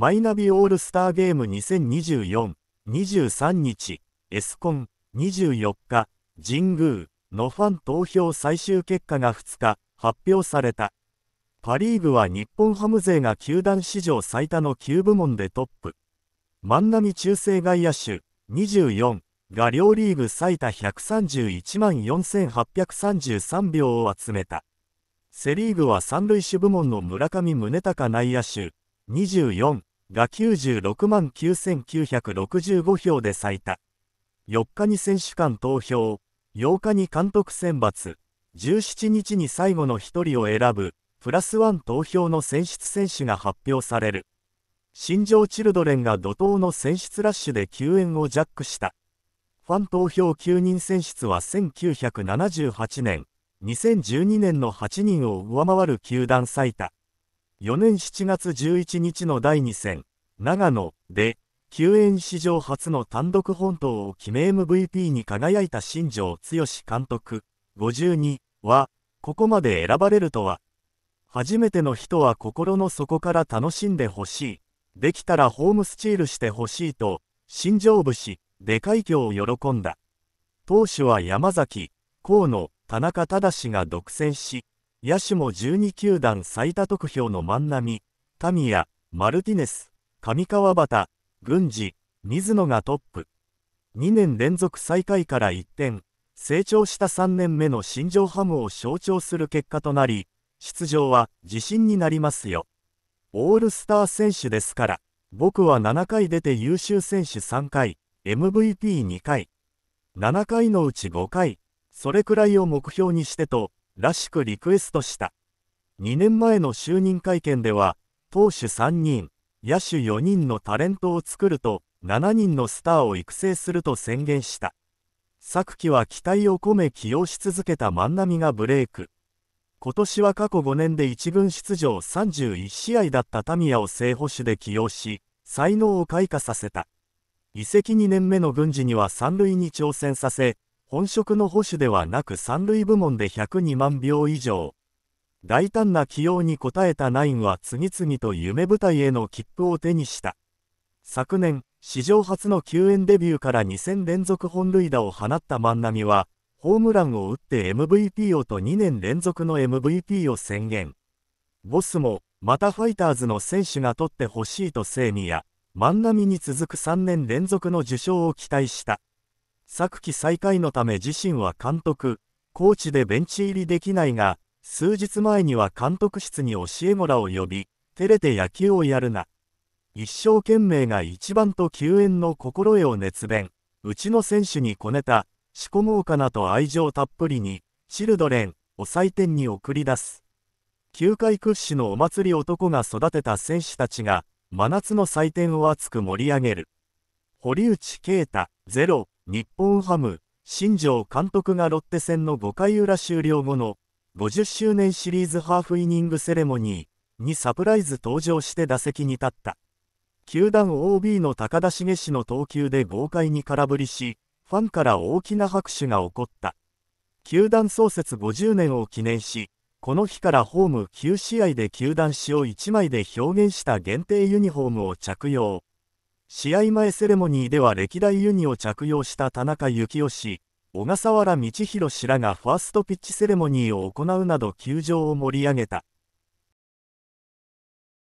マイナビオールスターゲーム2024、23日、エスコン、24日、神宮のファン投票最終結果が2日、発表された。パ・リーグは日本ハム勢が球団史上最多の9部門でトップ。万波中正外野手、24が両リーグ最多131万4833票を集めた。セ・リーグは三塁手部門の村上宗隆内野手、24が96万9965票で最多。4日に選手間投票、8日に監督選抜、17日に最後の1人を選ぶ、プラスワン投票の選出選手が発表される。新庄チルドレンが怒涛の選出ラッシュで救援をジャックした。ファン投票9人選出は1978年、2012年の8人を上回る球団最多。4年7月11日の第2戦、長野で、救援史上初の単独本島を決め MVP に輝いた新庄剛志監督、52は、ここまで選ばれるとは、初めての人は心の底から楽しんでほしい。できたらホームスチールしてほしいと、新庄節で快挙を喜んだ。投手は山崎、河野、田中忠が独占し、野手も12球団最多得票の万波、タミヤ、マルティネス、上川端、郡司、水野がトップ。2年連続最下位から一転、成長した3年目の新庄ハムを象徴する結果となり、出場は自信になりますよ。オールスター選手ですから、僕は7回出て優秀選手3回、MVP2 回。7回のうち5回、それくらいを目標にしてと、らしくリクエストした。2年前の就任会見では、投手3人、野手4人のタレントを作ると、7人のスターを育成すると宣言した。昨季は期待を込め起用し続けた万波がブレイク。今年は過去5年で1軍出場31試合だったタミヤを正捕手で起用し、才能を開花させた。移籍2年目の軍事には三塁に挑戦させ、本職の保守ではなく三塁部門で102万票以上。大胆な起用に応えたナインは次々と夢舞台への切符を手にした。昨年、史上初の救援デビューから2戦連続本塁打を放った万波は、ホームランを打って MVP をと2年連続の MVP を宣言。ボスも、またファイターズの選手が取ってほしいとセーミや、万波に続く3年連続の受賞を期待した。昨季最下位のため自身は監督、コーチでベンチ入りできないが、数日前には監督室に教え子らを呼び、照れて野球をやるな。一生懸命が一番と救援の心得を熱弁、うちの選手にこねた、仕込もうかなと愛情たっぷりに、チルドレンを採点に送り出す。球界屈指のお祭り男が育てた選手たちが、真夏の祭典を熱く盛り上げる。堀内啓太、ゼロ、日本ハム、新庄監督がロッテ戦の5回裏終了後の50周年シリーズハーフイニングセレモニーにサプライズ登場して打席に立った。球団 OB の高田茂氏の投球で豪快に空振りし、ファンから大きな拍手が起こった。球団創設50年を記念し、この日からホーム9試合で球団紙を1枚で表現した限定ユニフォームを着用。試合前セレモニーでは歴代ユニを着用した田中幸雄氏、小笠原道弘氏らがファーストピッチセレモニーを行うなど球場を盛り上げた。